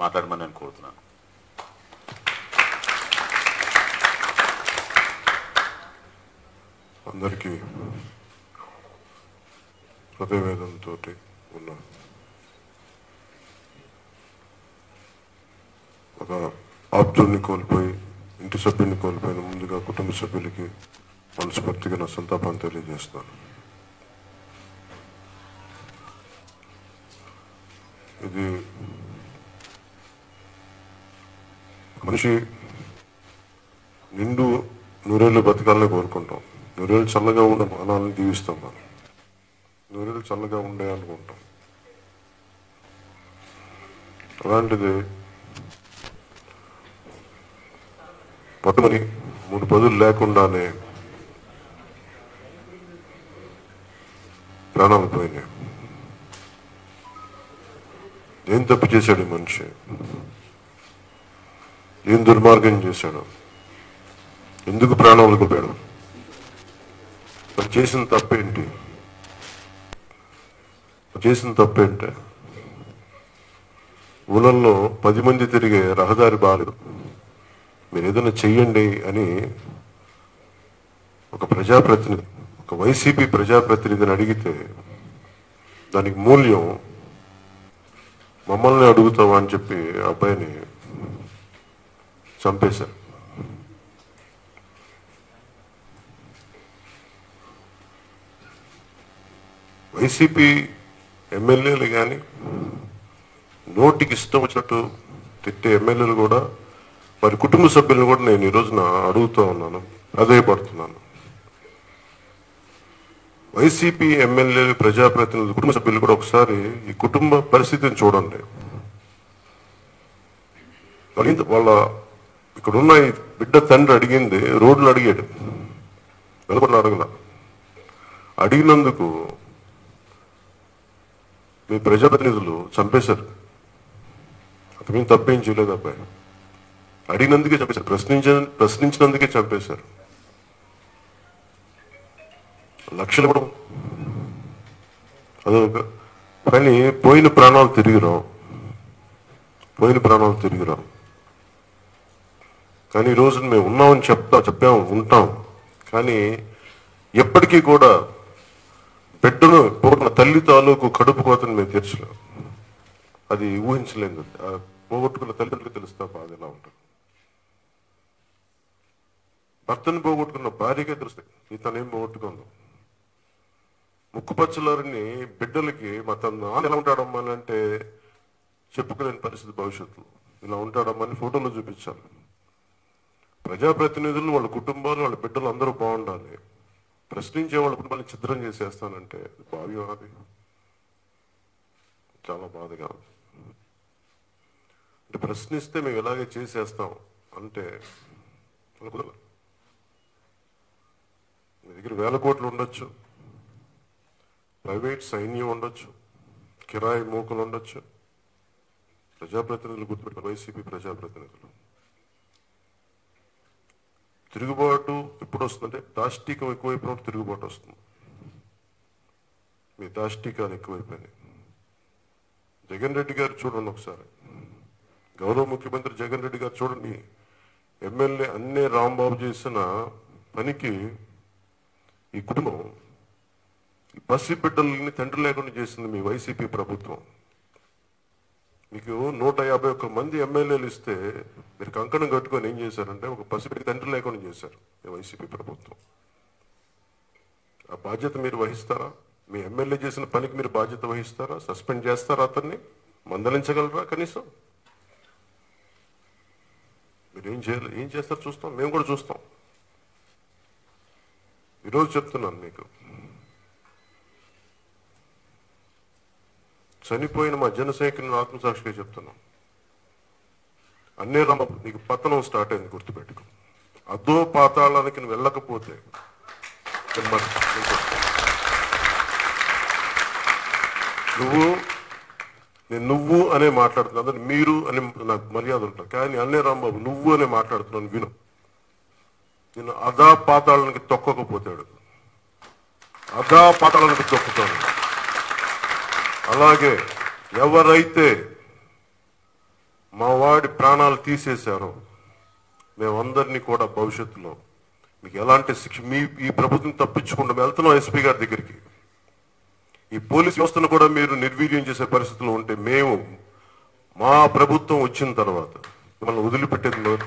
మాట్లాడమని నేను కోరుతున్నాను. అందరికీ హృదయవేదంతో ఉన్న ఒక ఆప్తుల్ని కోల్పోయి ఇంటి సభ్యుని కోల్పోయిన ముందుగా కుటుంబ సభ్యులకి మనస్ఫూర్తిగా నా సంతాపాన్ని తెలియజేస్తాను ఇది మనిషి నిండు నూరేళ్ళు బతకాలని కోరుకుంటాం నూరేళ్ళు చల్లగా ఉన్న అనాలని దీవిస్తాం మనం నూరేళ్ళు చల్లగా ఉండే అనుకుంటాం అలాంటిది పట్టుమని మూడు పదులు లేకుండానే ప్రాణాలు పోయినాయి ఏం తప్పు చేశాడు మనిషి? ఏం దుర్మార్గం చేశాడు? ఎందుకు ప్రాణం కోల్పోయాడు చేసిన తప్పేంటి? చేసిన తప్పేంటే? ఊళ్ళల్లో పది మంది తిరిగే రహదారి బాలేదు. మీరు ఏదైనా చెయ్యండి అని ఒక ప్రజాప్రతినిధి ఒక వైసీపీ ప్రజాప్రతినిధిని అడిగితే దానికి మూల్యం మమ్మల్ని అడుగుతావా అని చెప్పి అబ్బాయిని చంపేశారు. వైసీపీ ఎమ్మెల్యేలు కానీ నోటికి ఇష్టం వచ్చినట్టు తిట్టే ఎమ్మెల్యేలు కూడా వారి కుటుంబ సభ్యులను కూడా నేను ఈ రోజున అడుగుతూ ఉన్నాను అదే పడుతున్నాను వైసీపీ ఎమ్మెల్యేలు ప్రజాప్రతినిధులు కుటుంబ సభ్యులు కూడా ఒకసారి ఈ కుటుంబ పరిస్థితిని చూడండి. అడిగింది వాళ్ళ ఇక్కడున్న ఈ బిడ్డ తండ్రి అడిగింది రోడ్లు అడిగాడు. వెలపడిన అడగల. అడిగినందుకు మీ ప్రజాప్రతినిధులు చంపేశారు. అంతమేం తప్పేం చేయలేదు అబ్బాయి. అడిగినందుకే చంపేశారు. ప్రశ్నించ ప్రశ్నించినందుకే చంపేశారు. లక్షలు కూడా అదొక కానీ పోయిన ప్రాణాలు తిరిగి రావు పోయిన ప్రాణాలు తిరిగి రావు కానీ ఈ రోజు మేము ఉన్నామని చెప్తా చెప్పాము ఉంటాం. కానీ ఎప్పటికీ కూడా బిడ్డను పోగొట్టిన తల్లి తాలూకు కడుపు కోతను మేము తీర్చలేం. అది ఊహించలేదు పోగొట్టుకున్న తల్లిదండ్రులకు తెలుస్తా బాధ ఎలా ఉంటుంది. భర్తను పోగొట్టుకున్న భార్యకే తెలుస్తాయి. ఈ తనేం పోగొట్టుకుందాం. ముక్కుపచ్చలారిని బిడ్డలకి మా తన నాన్న ఎలా ఉంటాడమ్మా అని అంటే చెప్పుకోలేని పరిస్థితి భవిష్యత్తులో. ఇలా ఉంటాడమ్మా అని ఫోటోలో చూపించాలి. ప్రజాప్రతినిధులు వాళ్ళ కుటుంబాలు వాళ్ళ బిడ్డలు అందరూ బాగుండాలి. ప్రశ్నించే వాళ్ళ కుటుంబాన్ని ఛిద్రం చేసేస్తానంటే భావ్యం అది. చాలా బాధగా అంటే ప్రశ్నిస్తే మేము ఇలాగే చేసేస్తాం అంటే మీ దగ్గర వేల కోట్లు ఉండొచ్చు. ప్రైవేట్ సైన్యం ఉండొచ్చు కిరాయి మూకలు ఉండొచ్చు. ప్రజాప్రతినిధులు గుర్తుపెట్టిన వైసీపీ ప్రజాప్రతినిధులు. తిరుగుబాటు ఎప్పుడు వస్తుందంటే దాష్టికం ఎక్కువైపోయినప్పుడు తిరుగుబాటు వస్తుంది. మీ దాష్టికాలు ఎక్కువైపోయినాయి. జగన్ రెడ్డి గారు చూడండి ఒకసారి. గౌరవ ముఖ్యమంత్రి జగన్ రెడ్డి గారు చూడండి. ఎమ్మెల్యే అన్నే రాంబాబు చేసిన పనికి ఈ కుటుంబం ఈ పసి బిడ్డల్ని తండ్రి లేకుండా చేసింది మీ వైసీపీ ప్రభుత్వం. మీకు నూట యాభై ఒక్క మంది ఎమ్మెల్యేలు ఇస్తే మీరు కంకణం కట్టుకొని ఏం చేశారంటే ఒక పసిబిడ్డకి తండ్రి లేకుండా చేశారు మీ వైసీపీ ప్రభుత్వం. ఆ బాధ్యత మీరు వహిస్తారా? మీ ఎమ్మెల్యే చేసిన పనికి మీరు బాధ్యత వహిస్తారా? సస్పెండ్ చేస్తారా అతన్ని? మందలించగలరా కనీసం? మీరు ఏం చేయాలి? ఏం చేస్తారు చూస్తాం? మేము కూడా చూస్తాం. ఈరోజు చెప్తున్నాను మీకు. చనిపోయిన మా జనసైనికులను ఆత్మసాక్షిగా చెప్తున్నాం. అన్నే రమ్మ నీకు పతనం స్టార్ట్ అయింది గుర్తుపెట్టుకో. అదో పాతాళానికి నువ్వు వెళ్ళకపోతే నువ్వు నేను నువ్వు అనే మాట్లాడుతున్నా అందరు మీరు అని నాకు మర్యాద ఉంటారు. కానీ అన్నే రాంబాబు నువ్వు అనే మాట్లాడుతున్నాను విను. నేను అదా పాతాళానికి తొక్కకపోతాడు. అదా పాతాళానికి తొక్కుతాడు. అలాగే ఎవరైతే మా వాడి ప్రాణాలు తీసేశారో మేమందరినీ కూడా భవిష్యత్తులో మీకు ఎలాంటి శిక్ష మీ ఈ ప్రభుత్వం తప్పించకుండా వెళ్తున్నాం ఎస్పీ గారి దగ్గరికి ఈ పోలీస్ వ్యవస్థను కూడా మీరు నిర్వీర్యం చేసే పరిస్థితిలో ఉంటే మేము మా ప్రభుత్వం వచ్చిన తర్వాత మిమ్మల్ని వదిలిపెట్టేది లేదు.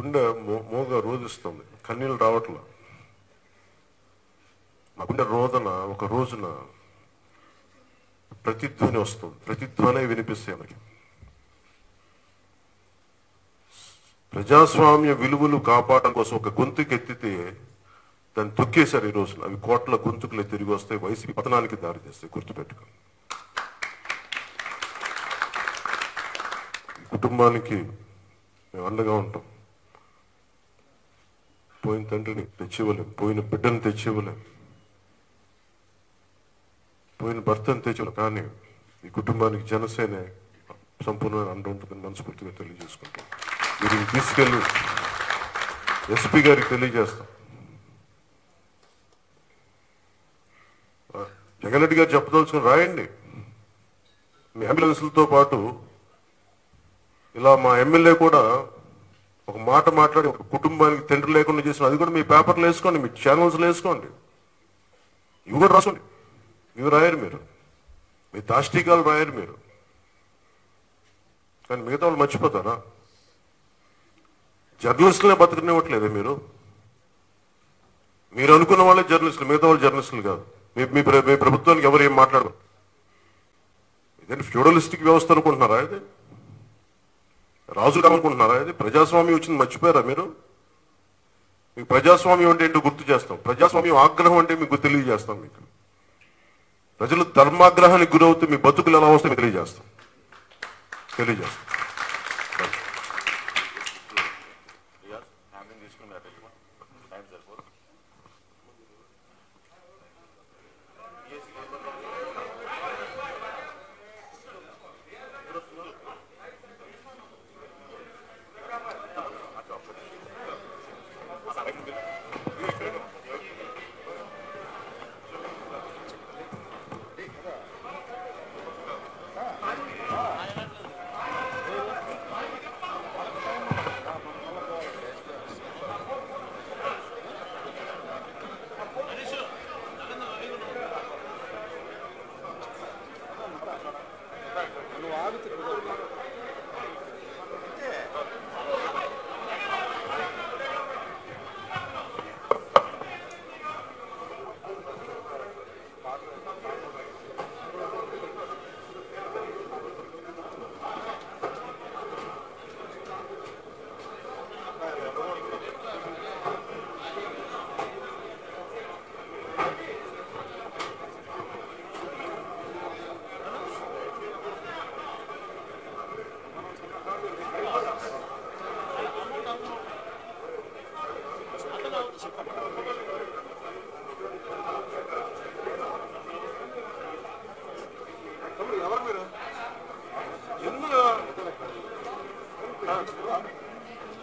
గుండె మో- మోగ రోధిస్తుంది. కన్నీళ్ళు రావట్లా. మా గుండె రోదన ఒక రోజున ప్రతిధ్వని వస్తుంది. ప్రతిధ్వనే వినిపిస్తాయి మనకి ప్రజాస్వామ్య విలువలు కాపాడడం కోసం ఒక గొంతుకు ఎత్తితే దాన్ని తొక్కేశారు ఈ రోజున. అవి కోట్ల గొంతుకులు తిరిగి వస్తాయి. వైసీపీ పతనానికి దారి తీస్తే గుర్తుపెట్టుకో. కుటుంబానికి మేము అండగా ఉంటాం. పోయిన తండ్రిని తెచ్చివ్వలేం పోయిన బిడ్డను తెచ్చివ్వలేం. పోయిన భర్తను తెచ్చివ్వలేం కానీ ఈ కుటుంబానికి జనసేన సంపూర్ణమైన అండ ఉంటుందని మనస్ఫూర్తిగా తెలియజేసుకుంటాం మీరు తీసుకెళ్ళి ఎస్పీ గారికి తెలియజేస్తాం. జగన్ రెడ్డి గారు చెప్పదలుచుకుని రాయండి. మీ అంబులెన్స్లతో పాటు ఇలా మా ఎమ్మెల్యే కూడా ఒక మాట మాట్లాడి ఒక కుటుంబానికి తండ్రి లేకుండా చేసిన అది కూడా మీ పేపర్లు వేసుకోండి మీ ఛానల్స్లో వేసుకోండి. ఇవి కూడా రాసుకోండి. ఇవి రాయరు మీరు. మీ దాష్టికాలు రాయరు మీరు. కానీ మిగతా వాళ్ళు మర్చిపోతారా? జర్నలిస్టులే బతకనివ్వట్లేదే మీరు? మీరు అనుకున్న వాళ్ళే జర్నలిస్టులు మిగతా వాళ్ళు జర్నలిస్టులు కాదు. మీ మీ మీ ప్రభుత్వానికి ఎవరు ఏం మాట్లాడరు? ఇదేంటి ఫ్యూడలిస్టిక్ వ్యవస్థ అనుకుంటున్నారా ఇది? రాజులు అనుకుంటున్నారా? ఇది ప్రజాస్వామ్యం వచ్చింది మర్చిపోయారా మీరు? మీకు ప్రజాస్వామ్యం అంటే ఏంటో గుర్తు చేస్తాం. ప్రజాస్వామ్యం ఆగ్రహం అంటే మీకు తెలియజేస్తాం మీకు. ప్రజలు ధర్మాగ్రహానికి గురవుతూ మీ బతుకులు ఎలా వస్తే మీకు తెలియజేస్తాం. తెలియజేస్తాం.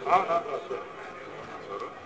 Ah, ah, ah, Avni Abdurasov. Soru.